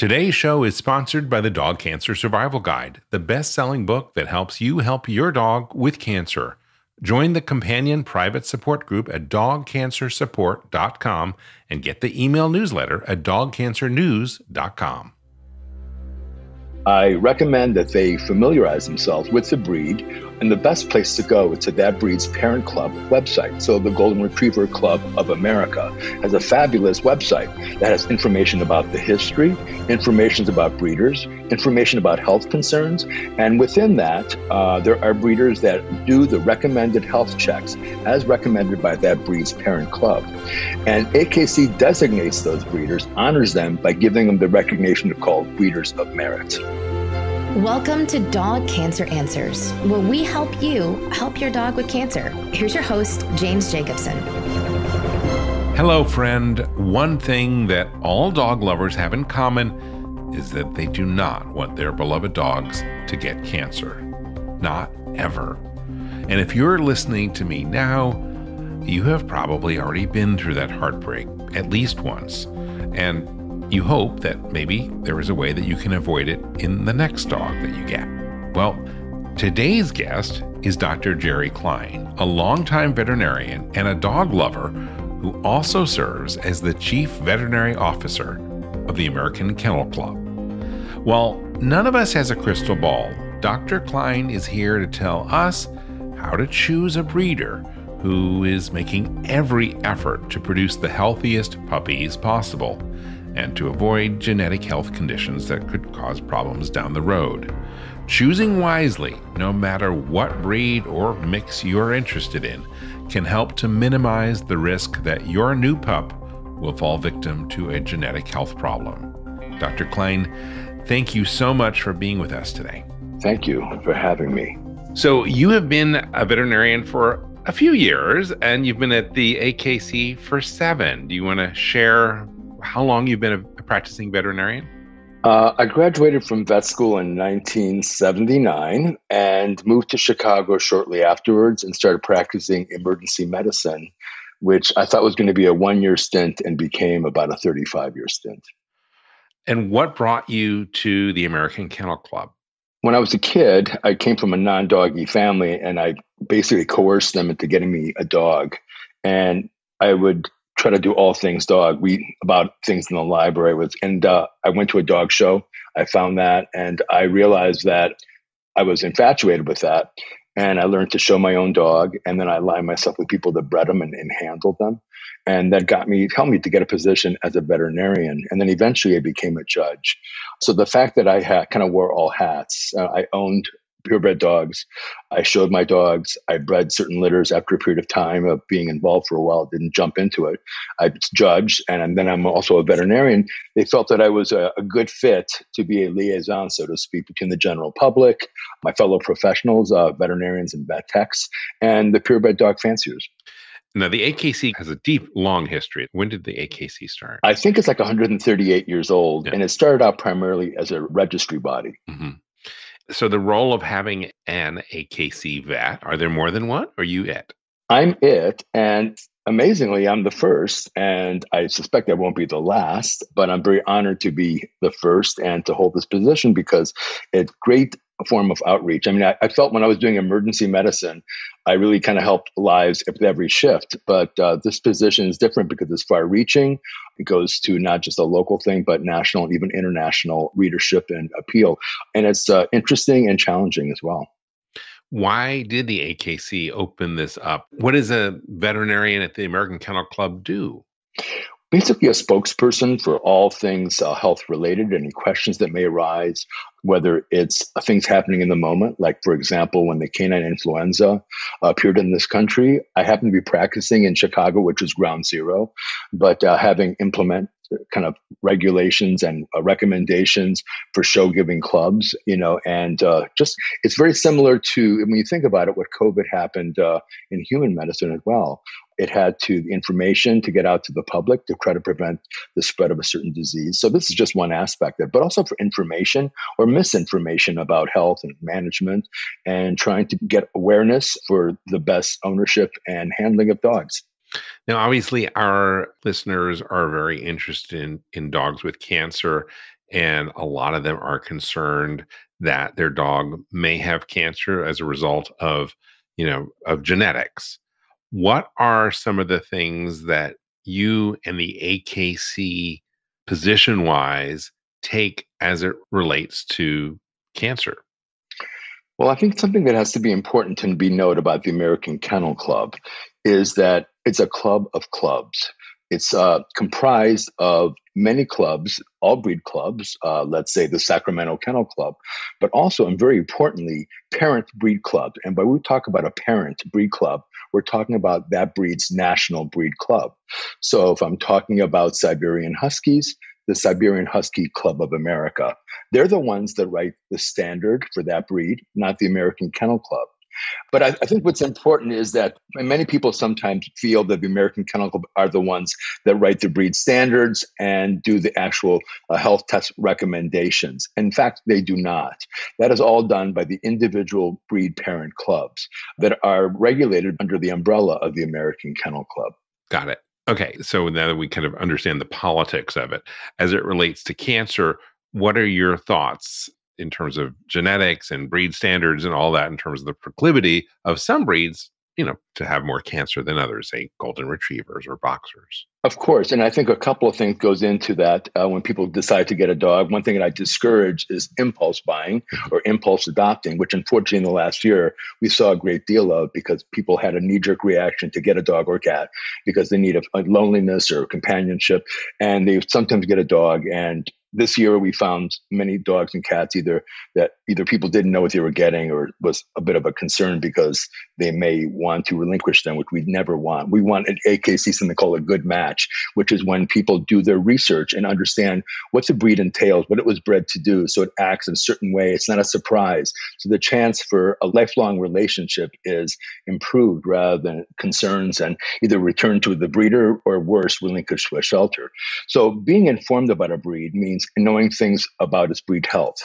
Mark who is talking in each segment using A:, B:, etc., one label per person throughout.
A: Today's show is sponsored by the Dog Cancer Survival Guide, the best selling book that helps you help your dog with cancer. Join the companion private support group at dogcancersupport.com and get the email newsletter at dogcancernews.com.
B: I recommend that they familiarize themselves with the breed, and the best place to go is to that breed's parent club website. So, the Golden Retriever Club of America has a fabulous website that has information about the history, information about breeders, information about health concerns, and within that, uh, there are breeders that do the recommended health checks as recommended by that breed's parent club. And AKC designates those breeders, honors them by giving them the recognition called Breeders of Merit.
C: Welcome to Dog Cancer Answers, where we help you help your dog with cancer. Here's your host, James Jacobson.
A: Hello, friend. One thing that all dog lovers have in common is that they do not want their beloved dogs to get cancer. Not ever. And if you're listening to me now, you have probably already been through that heartbreak at least once. And you hope that maybe there is a way that you can avoid it in the next dog that you get. Well, today's guest is Dr. Jerry Klein, a longtime veterinarian and a dog lover who also serves as the chief veterinary officer of the American Kennel Club. While none of us has a crystal ball, Dr. Klein is here to tell us how to choose a breeder who is making every effort to produce the healthiest puppies possible and to avoid genetic health conditions that could cause problems down the road. Choosing wisely, no matter what breed or mix you're interested in, can help to minimize the risk that your new pup will fall victim to a genetic health problem. Dr. Klein, thank you so much for being with us today.
B: Thank you for having me.
A: So, you have been a veterinarian for a few years and you've been at the AKC for seven. Do you want to share how long you've been a practicing veterinarian?
B: Uh, I graduated from vet school in 1979 and moved to Chicago shortly afterwards and started practicing emergency medicine, which I thought was going to be a one year stint and became about a 35 year stint.
A: And what brought you to the American Kennel Club?
B: When I was a kid, I came from a non doggy family and I basically coerced them into getting me a dog. And I would try to do all things dog. We about things in the library was, and uh, I went to a dog show. I found that, and I realized that I was infatuated with that. And I learned to show my own dog, and then I aligned myself with people that bred them and, and handled them, and that got me helped me to get a position as a veterinarian. And then eventually, I became a judge. So the fact that I had kind of wore all hats, uh, I owned purebred dogs. I showed my dogs. I bred certain litters after a period of time of being involved for a while. Didn't jump into it. I judged, and then I'm also a veterinarian. They felt that I was a, a, good fit to be a liaison, so to speak, between the general public, my fellow professionals, uh, veterinarians and vet techs, and the purebred dog fanciers.
A: Now, the AKC has a deep, long history. When did the AKC start?
B: I think it's like 138 years old, yeah. and it started out primarily as a registry body. Mm-hmm.
A: So the role of having an AKC vet, are there more than one? Or are you it?
B: I'm it. And amazingly, I'm the first. And I suspect I won't be the last, but I'm very honored to be the first and to hold this position because it's great form of outreach. I mean, I, I, felt when I was doing emergency medicine, I really kind of helped lives with every shift. But uh, this position is different because it's far reaching. It goes to not just a local thing, but national and even international readership and appeal. And it's uh, interesting and challenging as well.
A: Why did the AKC open this up? What does a veterinarian at the American Kennel Club do?
B: basically a spokesperson for all things uh, health related, any questions that may arise, whether it's things happening in the moment, like, for example, when the canine influenza appeared in this country. I happen to be practicing in Chicago, which is ground zero, but uh, having implement kind of regulations and uh, recommendations for show giving clubs, you know, and uh, just it's very similar to when you think about it, what COVID happened uh, in human medicine as well it had to information to get out to the public to try to prevent the spread of a certain disease. So this is just one aspect of it, but also for information or misinformation about health and management and trying to get awareness for the best ownership and handling of dogs.
A: Now, obviously, our listeners are very interested in, in dogs with cancer. and a lot of them are concerned that their dog may have cancer as a result of, you know, of genetics. What are some of the things that you and the AKC position wise take as it relates to cancer?
B: Well, I think something that has to be important to be noted about the American Kennel Club is that it's a club of clubs. It's uh, comprised of many clubs, all breed clubs, uh, let's say the Sacramento Kennel Club, but also, and very importantly, parent breed clubs. And when we talk about a parent breed club, we're talking about that breed's national breed club. So if I'm talking about Siberian Huskies, the Siberian Husky Club of America. They're the ones that write the standard for that breed, not the American Kennel Club. But I, I, think what's important is that many people sometimes feel that the American Kennel Club are the ones that write the breed standards and do the actual uh, health test recommendations. In fact, they do not. That is all done by the individual breed parent clubs that are regulated under the umbrella of the American Kennel Club.
A: Got it. Okay, so now that we kind of understand the politics of it as it relates to cancer, what are your thoughts in terms of genetics and breed standards and all that in terms of the proclivity of some breeds you know to have more cancer than others say golden retrievers or boxers
B: of course and i think a couple of things goes into that uh, when people decide to get a dog one thing that i discourage is impulse buying mm-hmm. or impulse adopting which unfortunately in the last year we saw a great deal of because people had a knee-jerk reaction to get a dog or cat because they need a, a loneliness or companionship and they sometimes get a dog and this year we found many dogs and cats either that either people didn't know what they were getting or was a bit of a concern because they may want to relinquish them which we never want. We want an akc something called a good match which is when people do their research and understand what the breed entails what it was bred to do. So it acts in a certain way. It's not a surprise. So the chance for a lifelong relationship is improved rather than concerns and either return to the breeder or worse relinquish to a shelter. So being informed about a breed means knowing things about its breed health.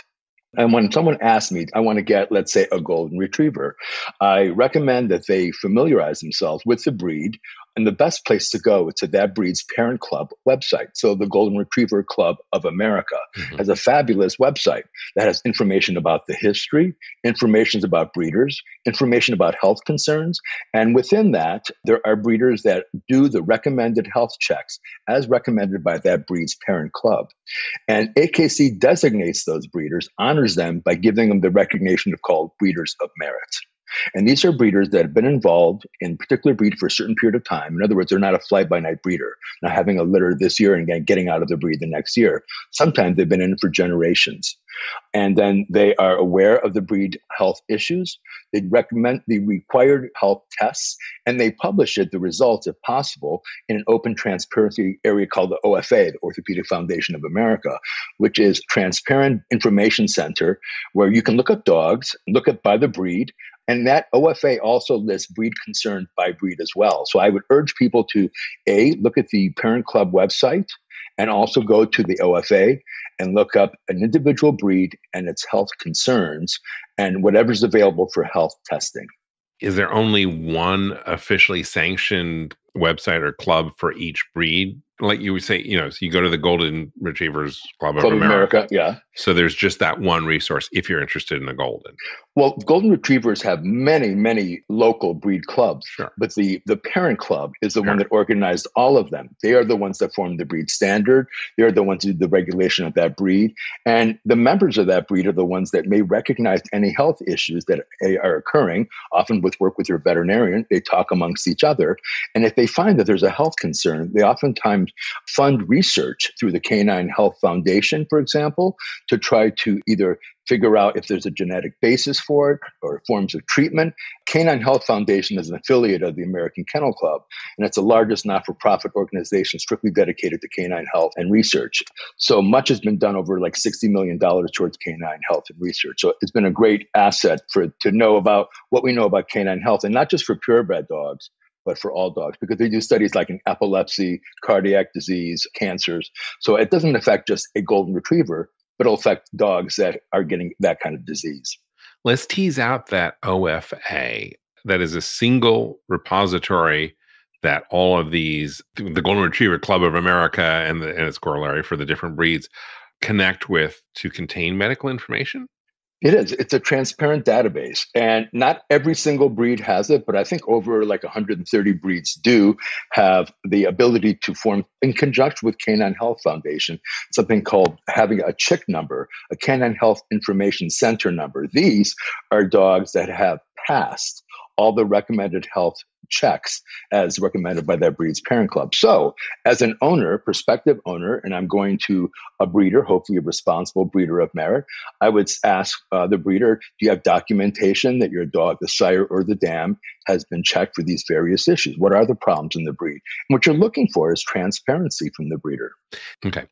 B: And when someone asks me, I want to get, let's say, a golden retriever, I recommend that they familiarize themselves with the breed, and the best place to go is to that breed's parent club website. So the Golden Retriever Club of America mm-hmm. has a fabulous website that has information about the history, information about breeders, information about health concerns. And within that, there are breeders that do the recommended health checks as recommended by that breed's parent club. And AKC designates those breeders, honors them by giving them the recognition of called breeders of merit. And these are breeders that have been involved in particular breed for a certain period of time. In other words, they're not a fly by night breeder, not having a litter this year and getting out of the breed the next year. Sometimes they've been in for generations. And then they are aware of the breed health issues. They recommend the required health tests and they publish it, the results, if possible, in an open transparency area called the OFA, the Orthopedic Foundation of America, which is transparent information center where you can look up dogs, look at by the breed, and that OFA also lists breed concern by breed as well. So I would urge people to A, look at the Parent Club website and also go to the OFA and look up an individual breed and its health concerns and whatever's available for health testing.
A: Is there only one officially sanctioned website or club for each breed like you would say, you know, so you go to the Golden Retrievers Club, Club of America. America.
B: Yeah.
A: So there's just that one resource if you're interested in a golden.
B: Well, Golden Retrievers have many, many local breed clubs.
A: Sure.
B: But the the parent club is the one that organized all of them. They are the ones that form the breed standard. They are the ones who do the regulation of that breed. And the members of that breed are the ones that may recognize any health issues that are occurring, often with work with your veterinarian. They talk amongst each other. And if they find that there's a health concern, they oftentimes fund research through the Canine Health Foundation, for example, to try to either figure out if there's a genetic basis for it or forms of treatment. Canine Health Foundation is an affiliate of the American Kennel Club, and it's the largest not for profit organization strictly dedicated to canine health and research. So much has been done over like $60 million towards canine health and research. So it's been a great asset for to know about what we know about canine health, and not just for purebred dogs, but for all dogs because they do studies like in epilepsy, cardiac disease, cancers. So it doesn't affect just a golden retriever, but it'll affect dogs that are getting that kind of disease.
A: Let's tease out that OFA. That is a single repository that all of these, the Golden Retriever Club of America and, the, and its corollary for the different breeds, connect with to contain medical information?
B: It is. It's a transparent database. And not every single breed has it, but I think over like 130 breeds do have the ability to form, in conjunction with Canine Health Foundation, something called having a CHIC number, a Canine Health Information Center number. These are dogs that have passed all the recommended health checks as recommended by that breed's parent club. So, as an owner, prospective owner, and I'm going to a breeder, hopefully a responsible breeder of merit, I would ask uh, the breeder, do you have documentation that your dog, the sire or the dam, has been checked for these various issues? What are the problems in the breed? And what you're looking for is transparency from the breeder.
A: Okay.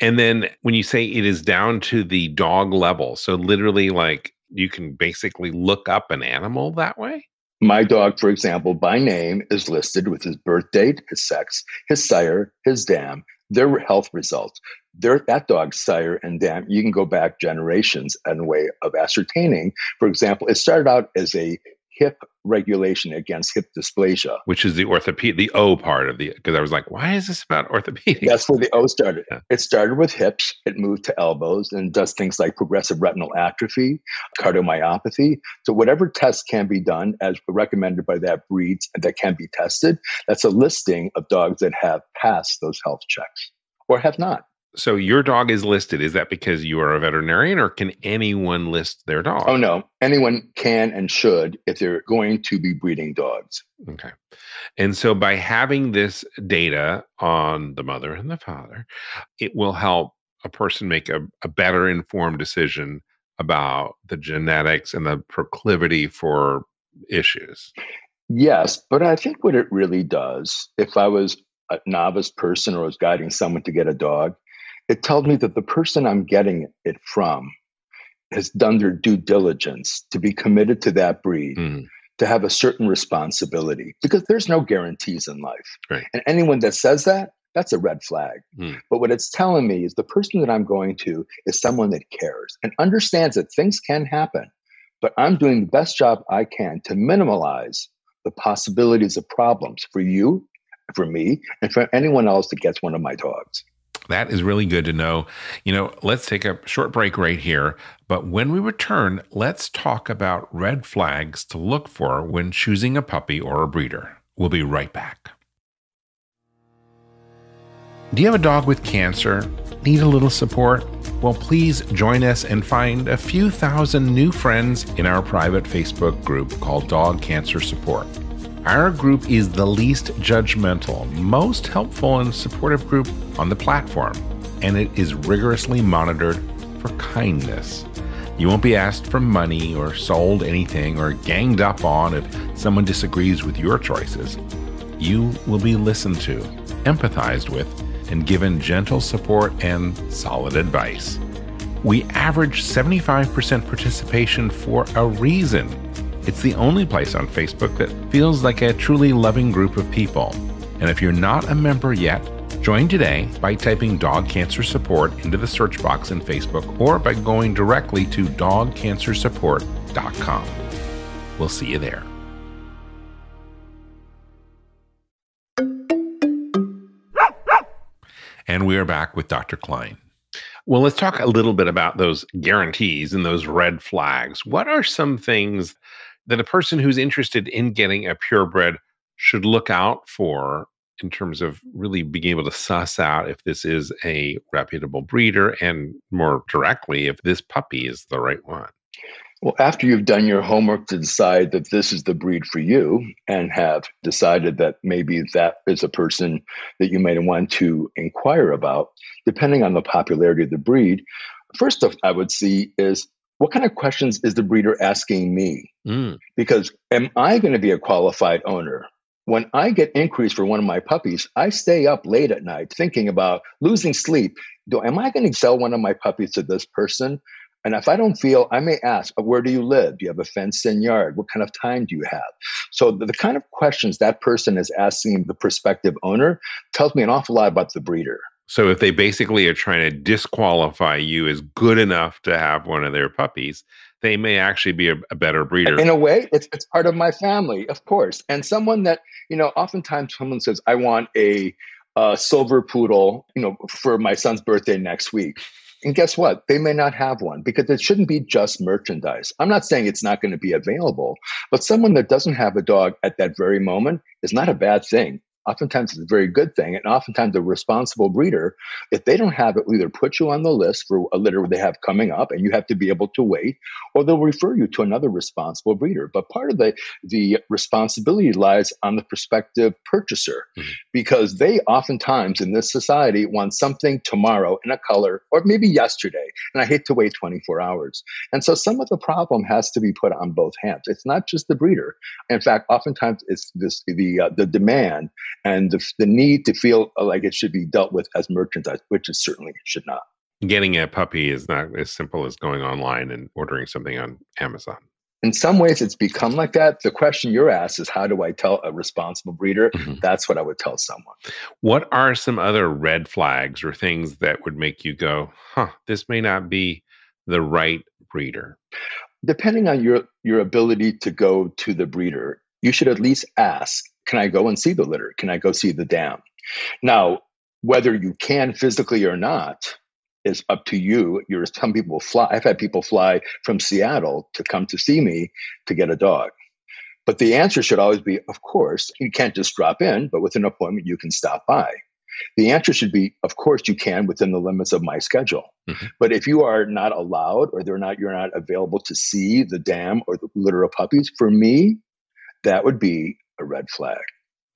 A: And then when you say it is down to the dog level, so literally like you can basically look up an animal that way?
B: My dog, for example, by name is listed with his birth date, his sex, his sire, his dam, their health results. Their, that dog's sire and dam, you can go back generations and way of ascertaining. For example, it started out as a hip regulation against hip dysplasia.
A: Which is the orthopedic, the O part of the, because I was like, why is this about orthopedic?
B: That's where the O started. Yeah. It started with hips, it moved to elbows and does things like progressive retinal atrophy, cardiomyopathy. So whatever tests can be done as recommended by that breed that can be tested, that's a listing of dogs that have passed those health checks or have not.
A: So your dog is listed. Is that because you are a veterinarian or can anyone list their oh, dog?
B: Oh no, anyone can and should if they're going to be breeding dogs.
A: Okay. And so by having this data on the mother and the father, it will help a person make a, a better informed decision about the genetics and the proclivity for issues.
B: Yes, but I think what it really does, if I was a novice person or was guiding someone to get a dog, it tells me that the person I'm getting it from has done their due diligence to be committed to that breed, mm. to have a certain responsibility, because there's no guarantees in life.
A: Right.
B: And anyone that says that, that's a red flag. Mm. But what it's telling me is the person that I'm going to is someone that cares and understands that things can happen, but I'm doing the best job I can to minimize the possibilities of problems for you, for me, and for anyone else that gets one of my dogs.
A: That is really good to know. You know, let's take a short break right here. But when we return, let's talk about red flags to look for when choosing a puppy or a breeder. We'll be right back. Do you have a dog with cancer? Need a little support? Well, please join us and find a few thousand new friends in our private Facebook group called Dog Cancer Support. Our group is the least judgmental, most helpful, and supportive group on the platform, and it is rigorously monitored for kindness. You won't be asked for money or sold anything or ganged up on if someone disagrees with your choices. You will be listened to, empathized with, and given gentle support and solid advice. We average 75% participation for a reason it's the only place on Facebook that feels like a truly loving group of people. And if you're not a member yet, join today by typing Dog Cancer Support into the search box in Facebook or by going directly to dogcancersupport.com. We'll see you there. And we are back with Dr. Klein. Well, let's talk a little bit about those guarantees and those red flags. What are some things that a person who's interested in getting a purebred should look out for in terms of really being able to suss out if this is a reputable breeder and more directly if this puppy is the right one?
B: Well, after you've done your homework to decide that this is the breed for you and have decided that maybe that is a person that you might want to inquire about, depending on the popularity of the breed, first I would see is what kind of questions is the breeder asking me? Mm. Because am I going to be a qualified owner? When I get inquiries for one of my puppies, I stay up late at night thinking about losing sleep. Do am I going to sell one of my puppies to this person? And if I don't feel, I may ask, uh, where do you live? Do you have a fenced in yard? What kind of time do you have? So the, the kind of questions that person is asking the prospective owner tells me an awful lot about the breeder.
A: So if they basically are trying to disqualify you as good enough to have one of their puppies, they may actually be a, a better breeder.
B: In a way, it's it's part of my family, of course. And someone that you know, oftentimes someone says, "I want a, a silver poodle," you know, for my son's birthday next week. And guess what? They may not have one because it shouldn't be just merchandise. I'm not saying it's not going to be available, but someone that doesn't have a dog at that very moment is not a bad thing oftentimes it's a very good thing. And oftentimes a responsible breeder, if they don't have it, will either put you on the list for a litter they have coming up and you have to be able to wait, or they'll refer you to another responsible breeder. But part of the, the responsibility lies on the prospective purchaser mm-hmm. because they oftentimes in this society want something tomorrow in a color or maybe yesterday. And I hate to wait 24 hours. And so some of the problem has to be put on both hands. It's not just the breeder. In fact, oftentimes it's this the uh, the demand and the, the need to feel like it should be dealt with as merchandise, which it certainly should not.
A: Getting a puppy is not as simple as going online and ordering something on Amazon.
B: In some ways, it's become like that. The question you're asked is how do I tell a responsible breeder? Mm-hmm. That's what I would tell someone.
A: What are some other red flags or things that would make you go, huh, this may not be the right breeder?
B: Depending on your, your ability to go to the breeder, you should at least ask can I go and see the litter? Can I go see the dam? Now, whether you can physically or not is up to you. You're, some people fly. I've had people fly from Seattle to come to see me to get a dog. But the answer should always be, of course, you can't just drop in, but with an appointment, you can stop by. The answer should be, of course, you can within the limits of my schedule. Mm-hmm. But if you are not allowed or they're not, you're not available to see the dam or the litter of puppies, for me, that would be a red flag.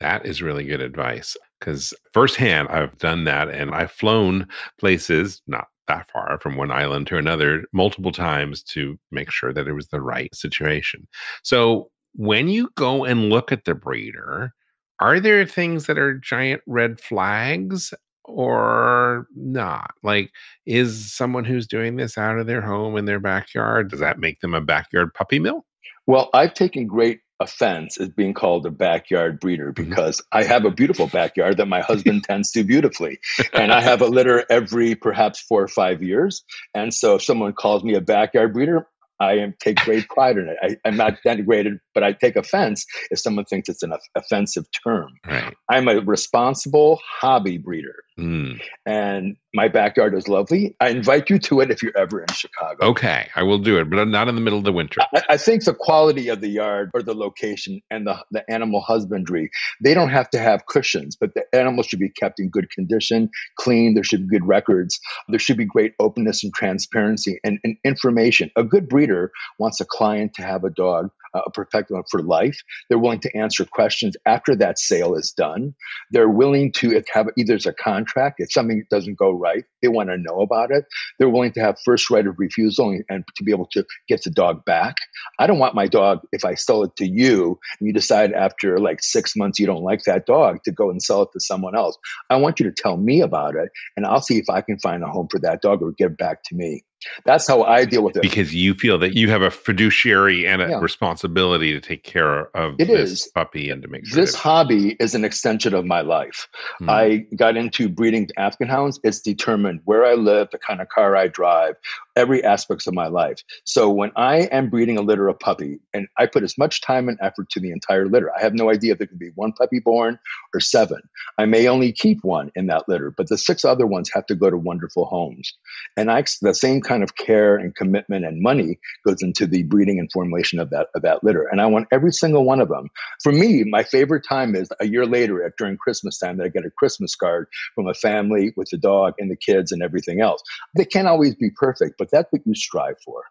A: That is really good advice because firsthand, I've done that and I've flown places, not that far from one island to another, multiple times to make sure that it was the right situation. So when you go and look at the breeder, are there things that are giant red flags or not? Like, is someone who's doing this out of their home in their backyard, does that make them a backyard puppy mill?
B: Well, I've taken great offense is being called a backyard breeder mm-hmm. because mm-hmm. I have a beautiful backyard that my husband tends to beautifully. And I have a litter every perhaps four or five years. And so if someone calls me a backyard breeder, I am, take great pride in it. I, am not denigrated, but I take offense if someone thinks it's an offensive term. Right. I'm a responsible hobby breeder. Mm. And my backyard is lovely. I invite you to it if you're ever in Chicago.
A: Okay, I will do it, but not in the middle of the winter.
B: I, I, think the quality of the yard or the location and the, the animal husbandry, they don't have to have cushions, but the animals should be kept in good condition, clean. There should be good records. There should be great openness and transparency and, and information. A good breeder wants a client to have a dog uh, protect them for life. They're willing to answer questions after that sale is done. They're willing to have either as a contract, if something doesn't go right, they want to know about it. They're willing to have first right of refusal and, and to be able to get the dog back. I don't want my dog, if I sell it to you and you decide after like six months you don't like that dog, to go and sell it to someone else. I want you to tell me about it and I'll see if I can find a home for that dog or get it back to me. That's how I deal with it.
A: Because you feel that you have a fiduciary and a yeah. responsibility to take care of
B: it
A: this
B: is.
A: puppy and to make sure
B: this hobby is an extension of my life. Hmm. I got into breeding Afghan hounds. It's determined where I live, the kind of car I drive, every aspects of my life. So when I am breeding a litter of puppy, and I put as much time and effort to the entire litter, I have no idea if there could be one puppy born or seven. I may only keep one in that litter, but the six other ones have to go to wonderful homes. And I the same kind of care and commitment and money goes into the breeding and formulation of that of that litter. And I want every single one of them. For me, my favorite time is a year later at during Christmas time that I get a Christmas card from a family with the dog and the kids and everything else. They can't always be perfect, but that's what you strive for.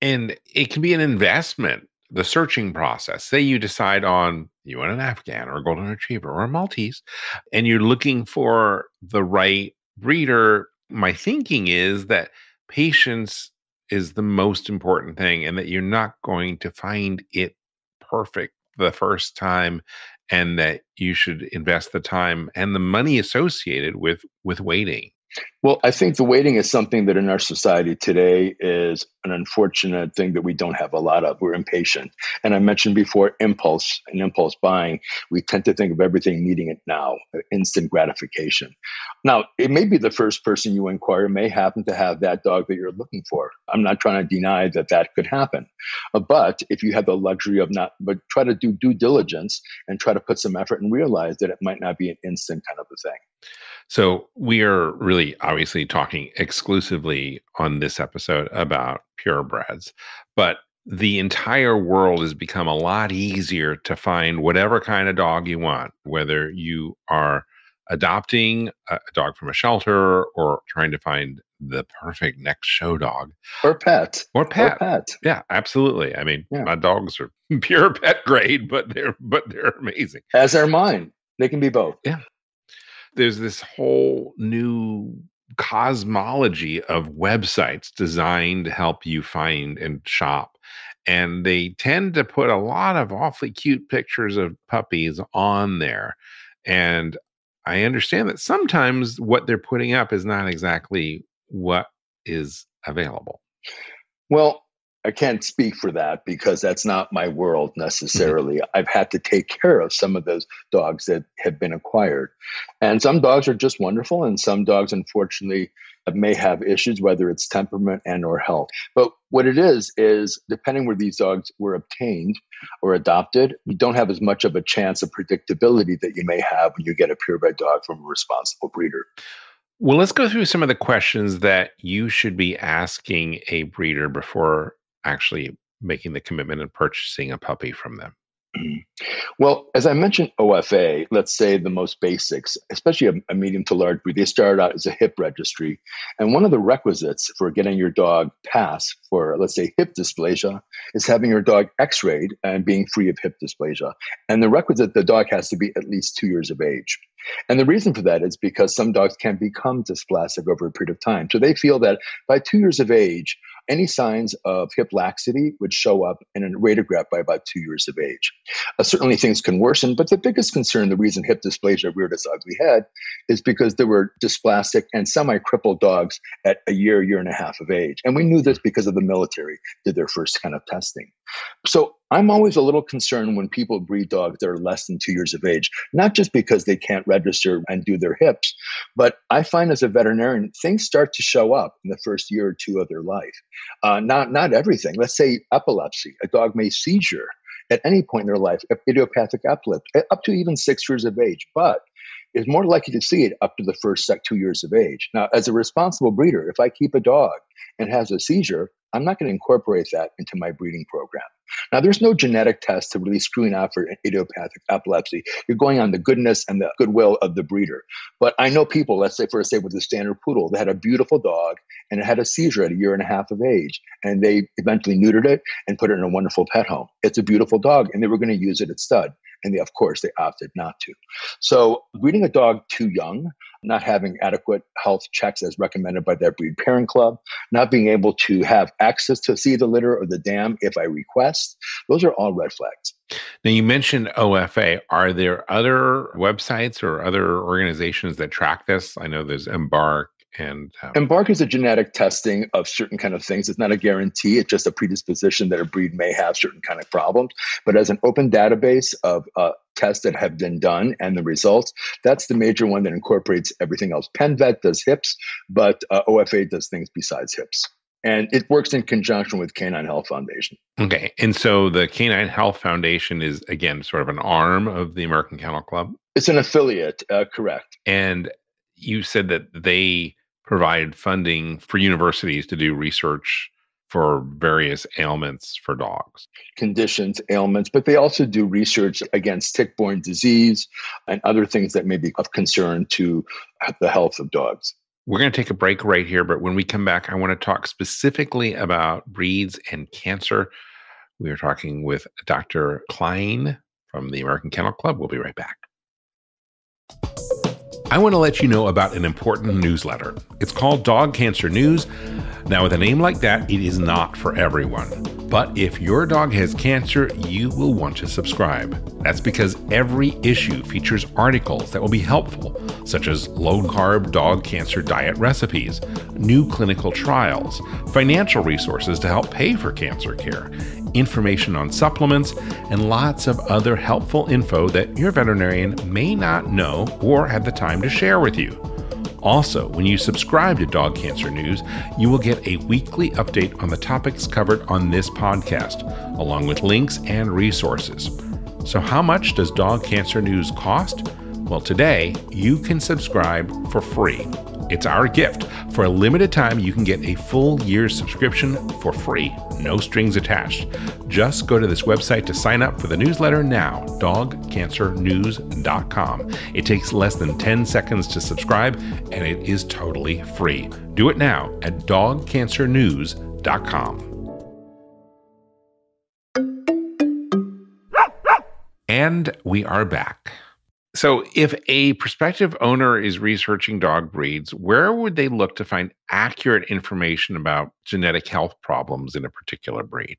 A: And it can be an investment, the searching process. Say you decide on you want an Afghan or a Golden Retriever or a Maltese, and you're looking for the right breeder. My thinking is that patience is the most important thing, and that you're not going to find it perfect the first time and that you should invest the time and the money associated with with waiting
B: well, I think the waiting is something that in our society today is an unfortunate thing that we don't have a lot of. We're impatient. And I mentioned before impulse and impulse buying. We tend to think of everything needing it now, uh, instant gratification. Now, it may be the first person you inquire may happen to have that dog that you're looking for. I'm not trying to deny that that could happen. Uh, but if you have the luxury of not, but try to do due diligence and try to put some effort and realize that it might not be an instant kind of a thing.
A: So, we are really obviously talking exclusively on this episode about purebreds, but the entire world has become a lot easier to find whatever kind of dog you want, whether you are adopting a dog from a shelter or trying to find the perfect next show dog
B: or pet
A: or pet.
B: Or pet.
A: Yeah, absolutely. I mean,
B: Yeah.
A: my dogs are pure pet grade, but they're but they're amazing.
B: As are mine. They can be both. Yeah.
A: There's this whole new cosmology of websites designed to help you find and shop. And they tend to put a lot of awfully cute pictures of puppies on there. And I understand that sometimes what they're putting up is not exactly what is available.
B: Well, I can't speak for that because that's not my world mm-hmm. necessarily. I've had to take care of some of those dogs that have been acquired. And some dogs are just wonderful and some dogs unfortunately may have issues whether it's temperament and or health. But what it is is depending where these dogs were obtained or adopted, you don't have as much of a chance of predictability that you may have when you get a purebred dog from a responsible breeder.
A: Well, let's go through some of the questions that you should be asking a breeder before actually making the commitment and purchasing a puppy from them. Mm-hmm.
B: Well, as I mentioned, OFA, let's say the most basics, especially a, a, medium to large breed, they start out as a hip registry. And one of the requisites for getting your dog pass for, let's say, hip dysplasia is having your dog x rayed and being free of hip dysplasia. And the requisite, the dog has to be at least two years of age. And the reason for that is because some dogs can become dysplastic over a period of time. So they feel that by two years of age, any signs of hip laxity would show up in a radiograph by about two years of age. Uh, certainly things can worsen, but the biggest concern, the reason hip dysplasia reared its ugly head, is because there were dysplastic and semi crippled dogs at a year, year and a half of age. And we knew this because of the military did their first kind of testing. So I'm always a little concerned when people breed dogs that are less than two years of age, not just because they can't register and do their hips, but I find as a veterinarian, things start to show up in the first year or two of their life. Uh, not, not everything. Let's say epilepsy, a dog may seizure at any point in their life, idiopathic epilepsy, up to even six years of age, but is more likely to see it up to the first two years of age. Now, as a responsible breeder, if I keep a dog and has a seizure, I'm not going to incorporate that into my breeding program. Now, there's no genetic test to really screen out for idiopathic epilepsy. You're going on the goodness and the goodwill of the breeder. But I know people, let's say, for a say, with a standard poodle, they had a beautiful dog and it had a seizure at a year and a half of age. And they eventually neutered it and put it in a wonderful pet home. It's a beautiful dog, and they were going to use it at stud. And they, of course, they opted not to. So, breeding a dog too young, not having adequate health checks as recommended by their breed parent club, not being able to have access to see the litter or the dam if I request, those are all red flags.
A: Now, you mentioned OFA. Are there other websites or other organizations that track this? I know there's Embark and um,
B: embark is a genetic testing of certain kind of things it's not a guarantee it's just a predisposition that a breed may have certain kind of problems but as an open database of uh, tests that have been done and the results that's the major one that incorporates everything else Penn HIP does hips but uh, ofa does things besides hips and it works in conjunction with Canine Health Foundation.
A: Okay. And so the Canine Health Foundation is, again, sort of an arm of the American Kennel Club.
B: It's an affiliate, uh, correct.
A: And you said that they provide funding for universities to do research for various ailments for dogs.
B: Conditions, ailments, but they also do research against tick borne disease and other things that may be of concern to the health of dogs.
A: We're going to take a break right here, but when we come back, I want to talk specifically about breeds and cancer. We are talking with Dr. Klein from the American Kennel Club. We'll be right back. I want to let you know about an important newsletter. It's called Dog Cancer News. Now, with a name like that, it is not for everyone. But if your dog has cancer, you will want to subscribe. That's because every issue features articles that will be helpful, such as low carb dog cancer diet recipes, new clinical trials, financial resources to help pay for cancer care, information on supplements, and lots of other helpful info that your veterinarian may not know or have the time to share with you. Also, when you subscribe to Dog Cancer News, you will get a weekly update on the topics covered on this podcast, along with links and resources. So, how much does Dog Cancer News cost? Well, today you can subscribe for free. It's our gift. For a limited time, you can get a full year's subscription for free, no strings attached. Just go to this website to sign up for the newsletter now, dogcancernews.com. It takes less than 10 seconds to subscribe, and it is totally free. Do it now at dogcancernews.com. And we are back. So, if a prospective owner is researching dog breeds, where would they look to find accurate information about genetic health problems in a particular breed?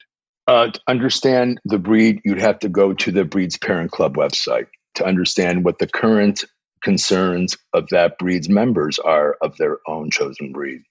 B: Uh, to understand the breed, you'd have to go to the breed's parent club website to understand what the current concerns of that breed's members are of their own chosen breed.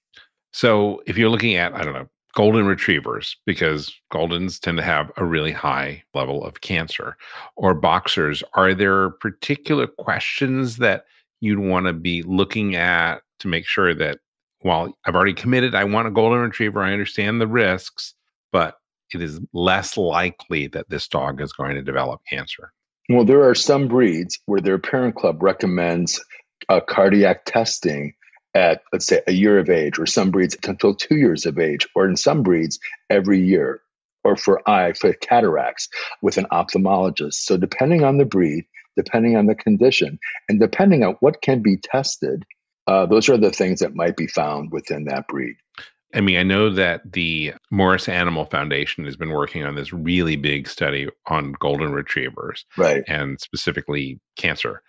A: So, if you're looking at, I don't know, golden retrievers because goldens tend to have a really high level of cancer or boxers. Are there particular questions that you'd want to be looking at to make sure that while I've already committed I want a golden retriever I understand the risks but it is less likely that this dog is going to develop cancer?
B: Well there are some breeds where their parent club recommends uh, cardiac testing at, let's say, a year of age, or some breeds until two years of age, or in some breeds, every year, or for eye, for cataracts with an ophthalmologist. So, depending on the breed, depending on the condition, and depending on what can be tested, uh, those are the things that might be found within that breed.
A: I mean, I know that the Morris Animal Foundation has been working on this really big study on golden retrievers,
B: right,
A: and specifically cancer.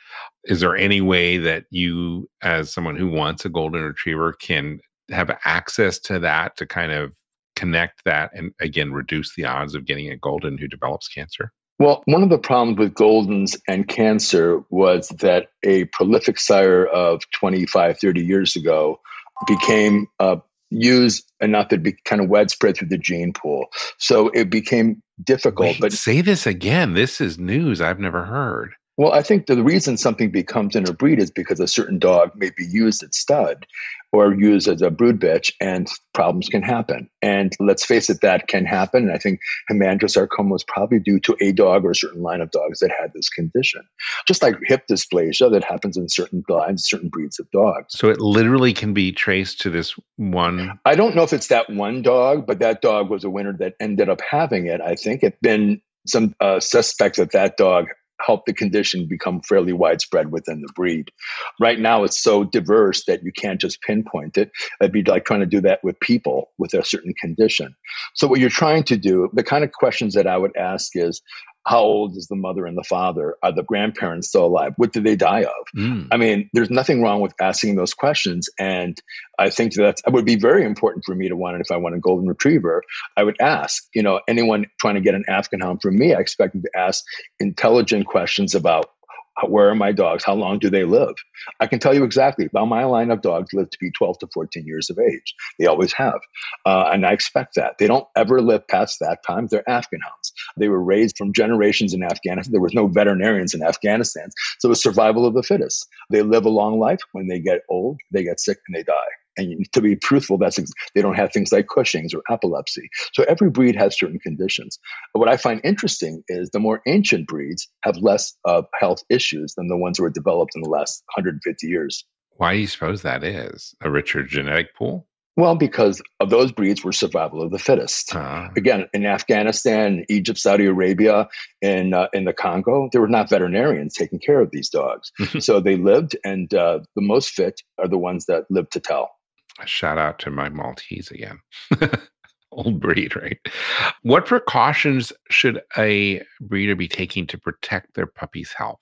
A: Is there any way that you, as someone who wants a golden retriever, can have access to that to kind of connect that and again reduce the odds of getting a golden who develops cancer?
B: Well, one of the problems with Goldens and cancer was that a prolific sire of 25, 30 years ago became uh, use enough that be kind of widespread through the gene pool. So it became difficult.
A: Wait,
B: but
A: say this again. This is news I've never heard.
B: Well, I think the reason something becomes interbreed is because a certain dog may be used at stud or used as a brood bitch, and problems can happen. And let's face it, that can happen. And I think hemangiosarcoma was probably due to a dog or a certain line of dogs that had this condition. Just like hip dysplasia that happens in certain lines, certain breeds of dogs.
A: So it literally can be traced to this one.
B: I don't know if it's that one dog, but that dog was a winner that ended up having it. I think it's been some uh, suspects that that dog help the condition become fairly widespread within the breed. Right now, it's so diverse that you can't just pinpoint it. It'd be like trying to do that with people with a certain condition. So, what you're trying to do, the kind of questions that I would ask is how old is the mother and the father? Are the grandparents still alive? What did they die of? Mm. I mean, there's nothing wrong with asking those questions. And I think that would be very important for me to want it if I want a golden retriever. I would ask, you know, anyone trying to get an Afghan hound from me, I expect them to ask intelligent questions about where are my dogs? How long do they live? I can tell you exactly. About my line of dogs live to be 12 to 14 years of age. They always have. Uh, and I expect that. They don't ever live past that time. They're Afghan hounds. They were raised from generations in Afghanistan. There was no veterinarians in Afghanistan. So it's survival of the fittest. They live a long life. When they get old, they get sick and they die. And to be truthful, that's they don't have things like Cushing's or epilepsy. So every breed has certain conditions. But what I find interesting is the more ancient breeds have less uh, health issues than the ones that were developed in the last 150 years.
A: Why do you suppose that is? A richer genetic pool?
B: Well, because of those breeds were survival of the fittest. Uh, Again, in Afghanistan, Egypt, Saudi Arabia, in uh, in the Congo, there were not veterinarians taking care of these dogs, so they lived, and uh, the most fit are the ones that live to tell.
A: Shout out to my Maltese again. Old breed, right? What precautions should a breeder be taking to protect their puppy's health?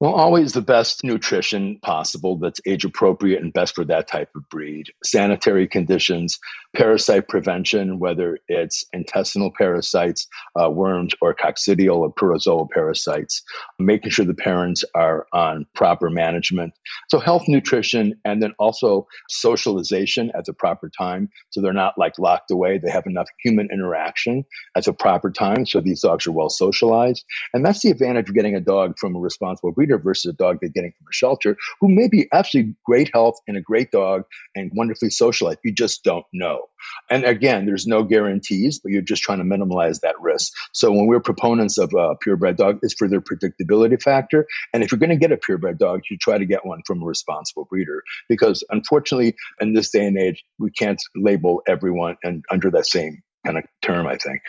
B: Well, always the best nutrition possible that's age appropriate and best for that type of breed. Sanitary conditions, parasite prevention, whether it's intestinal parasites, uh, worms, or coccidial or protozoal parasites, making sure the parents are on proper management. So, health, nutrition, and then also socialization at the proper time. So, they're not like locked away. They have enough human interaction at the proper time. So, these dogs are well socialized. And that's the advantage of getting a dog from a responsible breeder versus a dog they're getting from a shelter who may be absolutely great health and a great dog and wonderfully socialized. You just don't know. And again, there's no guarantees, but you're just trying to minimize that risk. So when we're proponents of a purebred dog, it's for their predictability factor. And if you're going to get a purebred dog, you try to get one from a responsible breeder, because unfortunately, in this day and age, we can't label everyone and under that same kind of term. I think.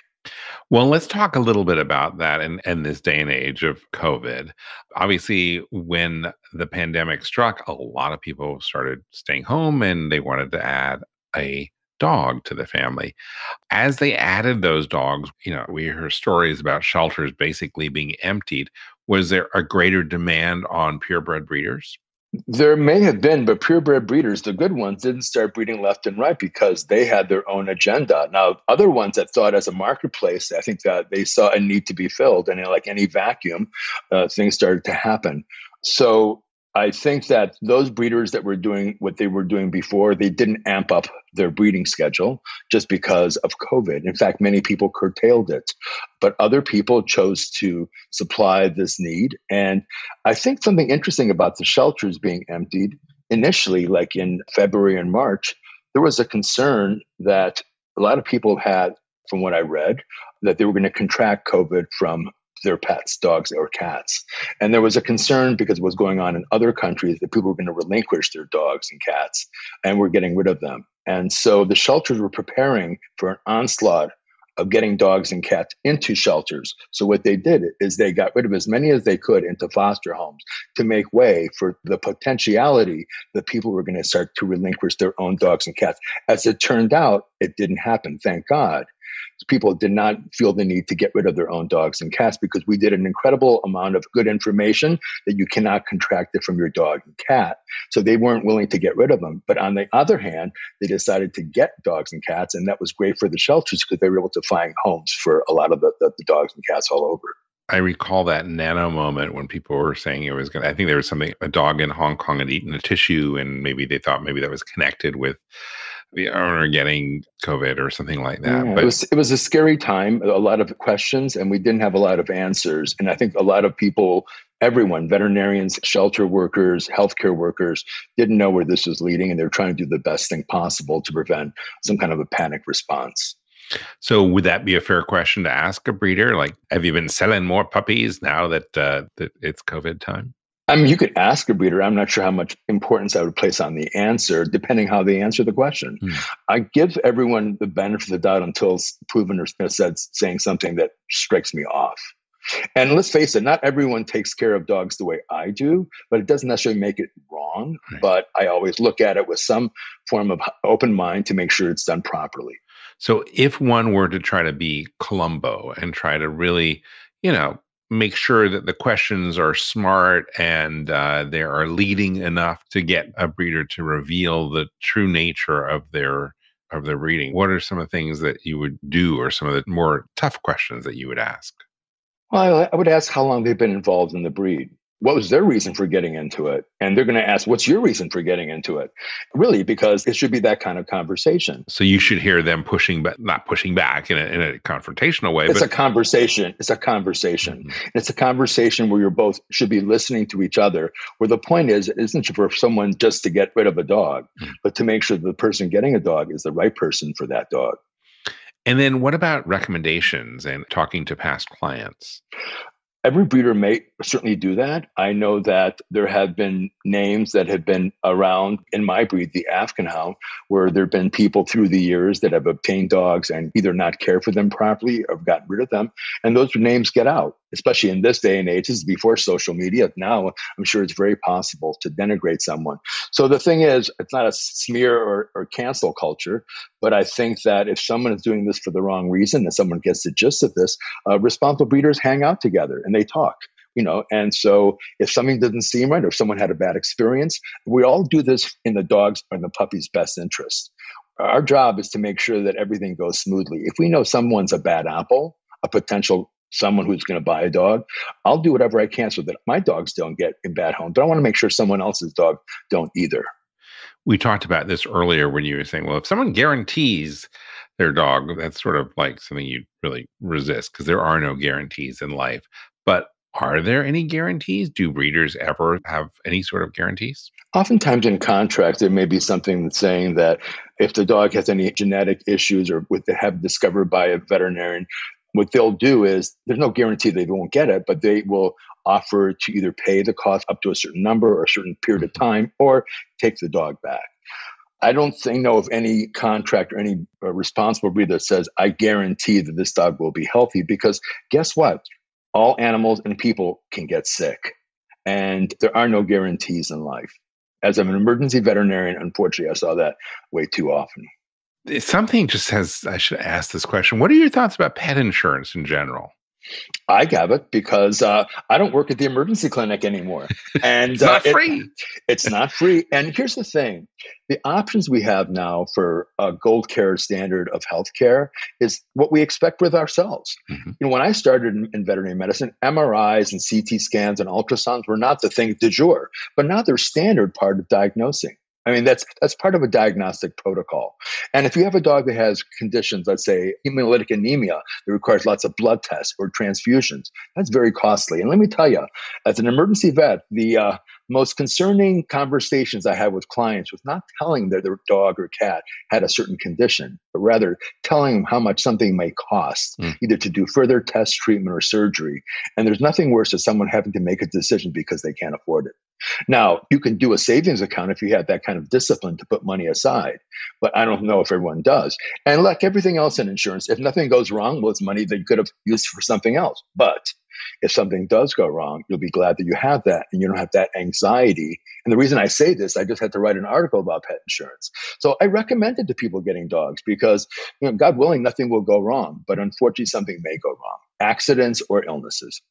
A: Well, let's talk a little bit about that in, in this day and age of COVID. Obviously, when the pandemic struck, a lot of people started staying home and they wanted to add a dog to the family. As they added those dogs, you know, we hear stories about shelters basically being emptied. Was there a greater demand on purebred breeders?
B: There may have been, but purebred breeders, the good ones, didn't start breeding left and right because they had their own agenda. Now, other ones that thought as a marketplace, I think that they saw a need to be filled, and like any vacuum, uh, things started to happen. So I think that those breeders that were doing what they were doing before, they didn't amp up their breeding schedule just because of COVID. In fact, many people curtailed it, but other people chose to supply this need. And I think something interesting about the shelters being emptied initially, like in February and March, there was a concern that a lot of people had, from what I read, that they were going to contract COVID from their pets, dogs or cats. And there was a concern because what was going on in other countries that people were going to relinquish their dogs and cats and were getting rid of them. And so the shelters were preparing for an onslaught of getting dogs and cats into shelters. So what they did is they got rid of as many as they could into foster homes to make way for the potentiality that people were going to start to relinquish their own dogs and cats. As it turned out, it didn't happen, thank God people did not feel the need to get rid of their own dogs and cats because we did an incredible amount of good information that you cannot contract it from your dog and cat. So they weren't willing to get rid of them. But on the other hand, they decided to get dogs and cats, and that was great for the shelters because they were able to find homes for a lot of the, the, the dogs and cats all over.
A: I recall that nano moment when people were saying it was going to, I think there was something, a dog in Hong Kong had eaten a tissue and maybe they thought maybe that was connected with the owner getting COVID or something like that.
B: Yeah, but it was, it was a scary time, a lot of questions, and we didn't have a lot of answers. And I think a lot of people, everyone, veterinarians, shelter workers, healthcare workers, didn't know where this was leading, and they're trying to do the best thing possible to prevent some kind of a panic response.
A: So, would that be a fair question to ask a breeder? Like, have you been selling more puppies now that uh, that it's COVID time?
B: I mean, you could ask a breeder. I'm not sure how much importance I would place on the answer, depending how they answer the question. Mm. I give everyone the benefit of the doubt until proven or said saying something that strikes me off. And let's face it, not everyone takes care of dogs the way I do, but it doesn't necessarily make it wrong. Right. But I always look at it with some form of open mind to make sure it's done properly.
A: So if one were to try to be Columbo and try to really, you know, make sure that the questions are smart and uh, they are leading enough to get a breeder to reveal the true nature of their of their breeding. What are some of the things that you would do, or some of the more tough questions that you would ask?
B: Well, I would ask how long they've been involved in the breed what was their reason for getting into it? And they're going to ask, what's your reason for getting into it? Really, because it should be that kind of conversation.
A: So you should hear them pushing back, not pushing back in a, in a confrontational way.
B: It's but- a conversation. It's a conversation. Mm-hmm. It's a conversation where you're both should be listening to each other. Where the point is, isn't for someone just to get rid of a dog, mm-hmm. but to make sure the person getting a dog is the right person for that dog.
A: And then what about recommendations and talking to past clients?
B: Every breeder may certainly do that. I know that there have been names that have been around in my breed, the Afghan Hound, where there have been people through the years that have obtained dogs and either not cared for them properly or gotten rid of them. And those names get out especially in this day and age, this is before social media. Now, I'm sure it's very possible to denigrate someone. So the thing is, it's not a smear or, or cancel culture, but I think that if someone is doing this for the wrong reason and someone gets the gist of this, uh, responsible breeders hang out together and they talk you know and so if something doesn't seem right or if someone had a bad experience we all do this in the dog's or the puppy's best interest our job is to make sure that everything goes smoothly if we know someone's a bad apple a potential someone who's going to buy a dog, I'll do whatever I can so that my dogs don't get in bad homes. But I want to make sure someone else's dog don't either.
A: We talked about this earlier when you were saying, well, if someone guarantees their dog, that's sort of like something you really resist because there are no guarantees in life. But are there any guarantees? Do breeders ever have any sort of guarantees?
B: Oftentimes in contracts, there may be something saying that if the dog has any genetic issues or with the have discovered by a veterinarian, what they'll do is there's no guarantee they won't get it, but they will offer to either pay the cost up to a certain number or a certain period of time or take the dog back. I don't think know of any contract or any uh, responsible breeder that says I guarantee that this dog will be healthy because guess what? All animals and people can get sick, and there are no guarantees in life. As I'm an emergency veterinarian, unfortunately, I saw that way too often.
A: Something just has. I should ask this question. What are your thoughts about pet insurance in general?
B: I have it because uh, I don't work at the emergency clinic anymore,
A: and it's not uh, free.
B: It, it's not free. And here's the thing: the options we have now for a gold care standard of healthcare is what we expect with ourselves. Mm-hmm. You know, when I started in, in, veterinary medicine, MRIs and CT scans and ultrasounds were not the thing du jour, but now they're standard part of diagnosing. I mean, that's that's part of a diagnostic protocol. And if you have a dog that has conditions, let's say hemolytic anemia that requires lots of blood tests or transfusions, that's very costly. And let me tell you, as an emergency vet, the uh, most concerning conversations I had with clients was not telling that their dog or cat had a certain condition, but rather telling them how much something may cost, mm. either to do further test, treatment, or surgery. And there's nothing worse than someone having to make a decision because they can't afford it. Now, you can do a savings account if you have that kind of discipline to put money aside, but I don't know if everyone does. And like everything else in insurance, if nothing goes wrong, well, it's money that you could have used for something else. But if something does go wrong, you'll be glad that you have that and you don't have that anxiety. And the reason I say this, I just had to write an article about pet insurance. So I recommend it to people getting dogs because, you know, God willing, nothing will go wrong, but unfortunately, something may go wrong accidents or illnesses.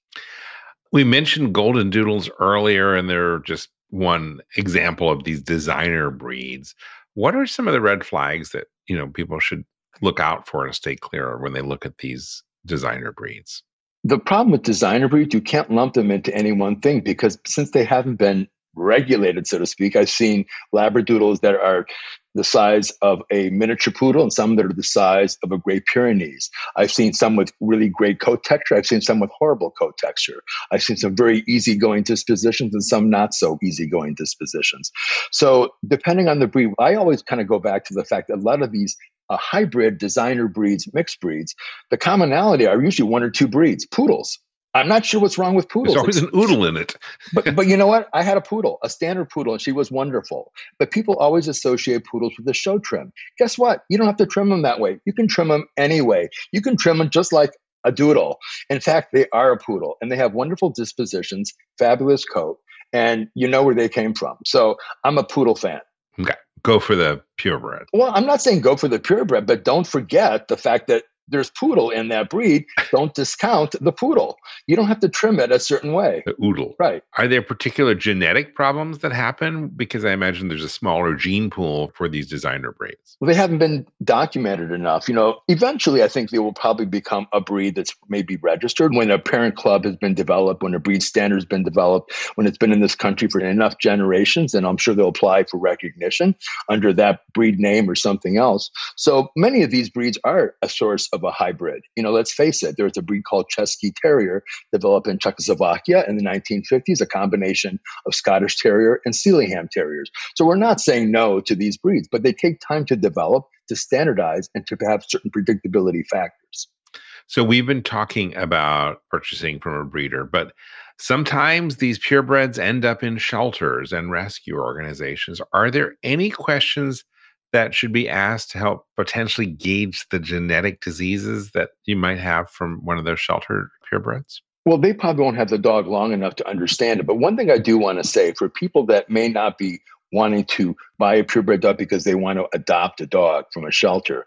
A: We mentioned golden doodles earlier, and they're just one example of these designer breeds. What are some of the red flags that you know people should look out for and stay clear of when they look at these designer breeds?
B: The problem with designer breeds, you can't lump them into any one thing because since they haven't been regulated, so to speak, I've seen Labradoodles that are the size of a miniature poodle and some that are the size of a Great Pyrenees. I've seen some with really great coat texture. I've seen some with horrible coat texture. I've seen some very easygoing dispositions and some not so easygoing dispositions. So, depending on the breed, I always kind of go back to the fact that a lot of these a hybrid designer breeds, mixed breeds, the commonality are usually one or two breeds. Poodles. I'm not sure what's wrong with poodles.
A: There's always an oodle in it.
B: but but you know what? I had a poodle, a standard poodle, and she was wonderful. But people always associate poodles with the show trim. Guess what? You don't have to trim them that way. You can trim them anyway. You can trim them just like a doodle. In fact, they are a poodle, and they have wonderful dispositions, fabulous coat, and you know where they came from. So I'm a poodle fan.
A: Okay go for the purebred.
B: Well, I'm not saying go for the purebred, but don't forget the fact that there's poodle in that breed, don't discount the poodle. You don't have to trim it a certain way.
A: The oodle.
B: Right.
A: Are there particular genetic problems that happen? Because I imagine there's a smaller gene pool for these designer breeds.
B: Well, they haven't been documented enough. You know, eventually I think they will probably become a breed that's maybe registered when a parent club has been developed, when a breed standard has been developed, when it's been in this country for enough generations, and I'm sure they'll apply for recognition under that breed name or something else. So many of these breeds are a source of of a hybrid. You know, let's face it, there's a breed called Cesky Terrier developed in Czechoslovakia in the 1950s, a combination of Scottish Terrier and Sealyham Terriers. So we're not saying no to these breeds, but they take time to develop, to standardize, and to have certain predictability factors.
A: So we've been talking about purchasing from a breeder, but sometimes these purebreds end up in shelters and rescue organizations. Are there any questions that should be asked to help potentially gauge the genetic diseases that you might have from one of those sheltered purebreds?
B: Well, they probably won't have the dog long enough to understand it. But one thing I do want to say for people that may not be wanting to buy a purebred dog because they want to adopt a dog from a shelter,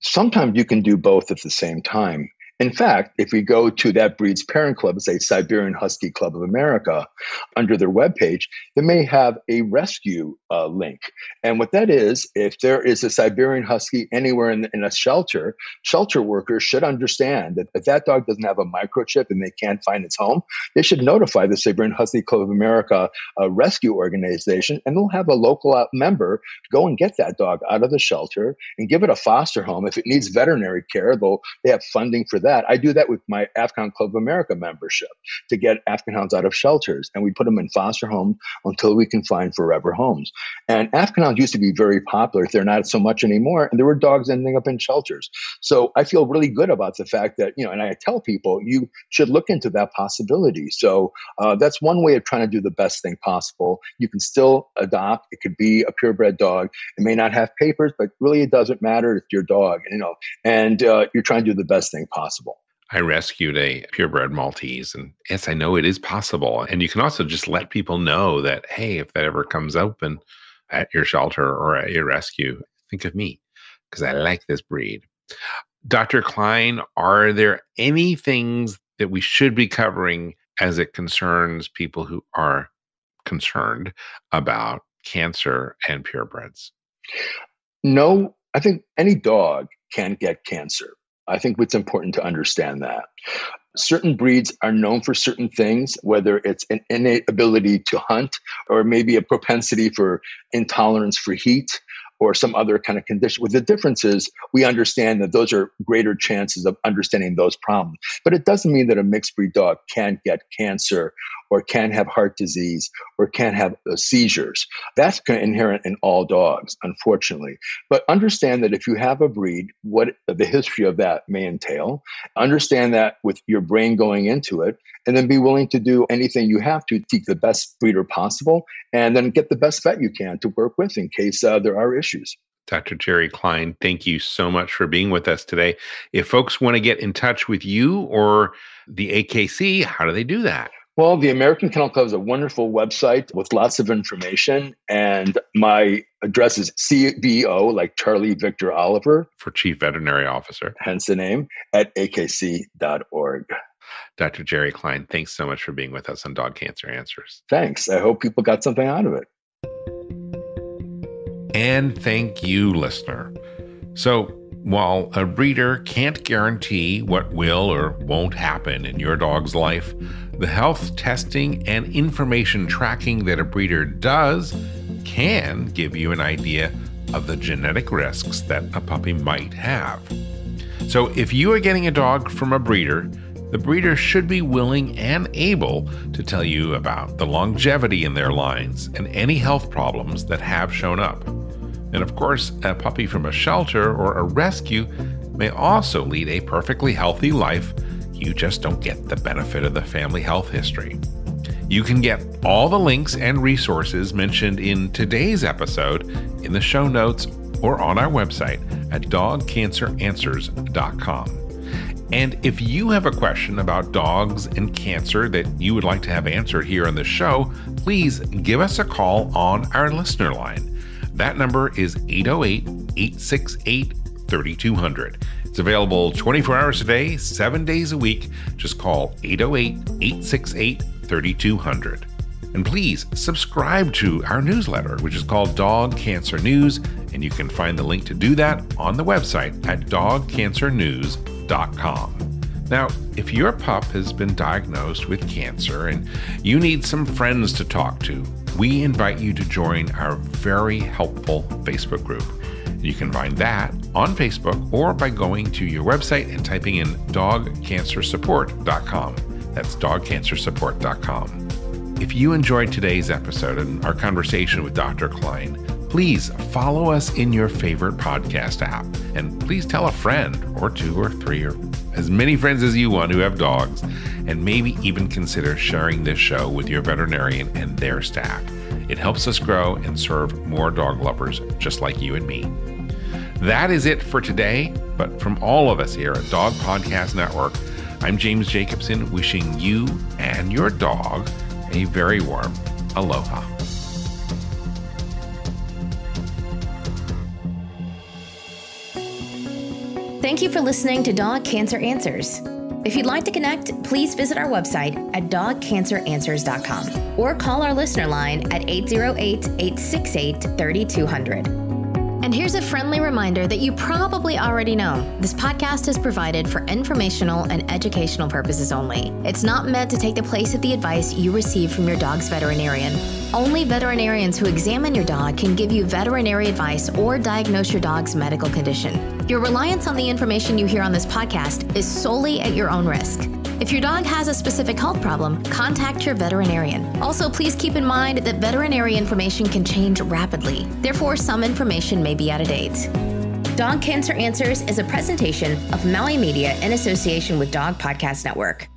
B: sometimes you can do both at the same time. In fact, if we go to that breed's parent club, say Siberian Husky Club of America, under their webpage, they may have a rescue uh, link. And what that is, if there is a Siberian Husky anywhere in, in, a shelter, shelter workers should understand that if that dog doesn't have a microchip and they can't find its home, they should notify the Siberian Husky Club of America uh, rescue organization, and they'll have a local uh, member go and get that dog out of the shelter and give it a foster home. If it needs veterinary care, they'll they have funding for that. I do that with my Afghan Club of America membership to get Afghan hounds out of shelters. And we put them in foster homes until we can find forever homes. And Afghan hounds used to be very popular. They're not so much anymore. And there were dogs ending up in shelters. So I feel really good about the fact that, you know, and I tell people you should look into that possibility. So uh, that's one way of trying to do the best thing possible. You can still adopt. It could be a purebred dog. It may not have papers, but really it doesn't matter. It's your dog, you know, and uh, you're trying to do the best thing possible.
A: I rescued a purebred Maltese, and yes, I know it is possible. And you can also just let people know that, hey, if that ever comes open at your shelter or at your rescue, think of me because I like this breed. Dr. Klein, are there any things that we should be covering as it concerns people who are concerned about cancer and purebreds?
B: No, I think any dog can get cancer. I think it's important to understand that. Certain breeds are known for certain things, whether it's an innate ability to hunt or maybe a propensity for intolerance for heat or some other kind of condition. With the differences, we understand that those are greater chances of understanding those problems. But it doesn't mean that a mixed breed dog can't get cancer or can have heart disease or can have uh, seizures. That's inherent in all dogs, unfortunately. But understand that if you have a breed, what the history of that may entail, understand that with your brain going into it, and then be willing to do anything you have to seek the best breeder possible, and then get the best vet you can to work with in case uh, there are issues.
A: Dr. Jerry Klein, thank you so much for being with us today. If folks want to get in touch with you or the AKC, how do they do that?
B: Well, the American Kennel Club is a wonderful website with lots of information. And my address is CVO, like Charlie Victor Oliver.
A: For Chief Veterinary Officer.
B: Hence the name, at akc.org.
A: Dr. Jerry Klein, thanks so much for being with us on Dog Cancer Answers.
B: Thanks. I hope people got something out of it.
A: And thank you, listener. So, while a breeder can't guarantee what will or won't happen in your dog's life, the health testing and information tracking that a breeder does can give you an idea of the genetic risks that a puppy might have. So, if you are getting a dog from a breeder, the breeder should be willing and able to tell you about the longevity in their lines and any health problems that have shown up. And of course, a puppy from a shelter or a rescue may also lead a perfectly healthy life. You just don't get the benefit of the family health history. You can get all the links and resources mentioned in today's episode in the show notes or on our website at dogcanceranswers.com. And if you have a question about dogs and cancer that you would like to have answered here on the show, please give us a call on our listener line. That number is 808 868 3200. It's available 24 hours a day, seven days a week. Just call 808 868 3200. And please subscribe to our newsletter, which is called Dog Cancer News, and you can find the link to do that on the website at dogcancernews.com. Now, if your pup has been diagnosed with cancer and you need some friends to talk to, we invite you to join our very helpful Facebook group. You can find that on Facebook or by going to your website and typing in dogcancersupport.com. That's dogcancersupport.com. If you enjoyed today's episode and our conversation with Dr. Klein, please follow us in your favorite podcast app. And please tell a friend or two or three or as many friends as you want who have dogs. And maybe even consider sharing this show with your veterinarian and their staff. It helps us grow and serve more dog lovers just like you and me. That is it for today. But from all of us here at Dog Podcast Network, I'm James Jacobson wishing you and your dog a very warm aloha.
C: Thank you for listening to Dog Cancer Answers. If you'd like to connect, please visit our website at dogcanceranswers.com or call our listener line at 808 868 3200. And here's a friendly reminder that you probably already know. This podcast is provided for informational and educational purposes only. It's not meant to take the place of the advice you receive from your dog's veterinarian. Only veterinarians who examine your dog can give you veterinary advice or diagnose your dog's medical condition. Your reliance on the information you hear on this podcast is solely at your own risk. If your dog has a specific health problem, contact your veterinarian. Also, please keep in mind that veterinary information can change rapidly. Therefore, some information may be out of date. Dog Cancer Answers is a presentation of Maui Media in association with Dog Podcast Network.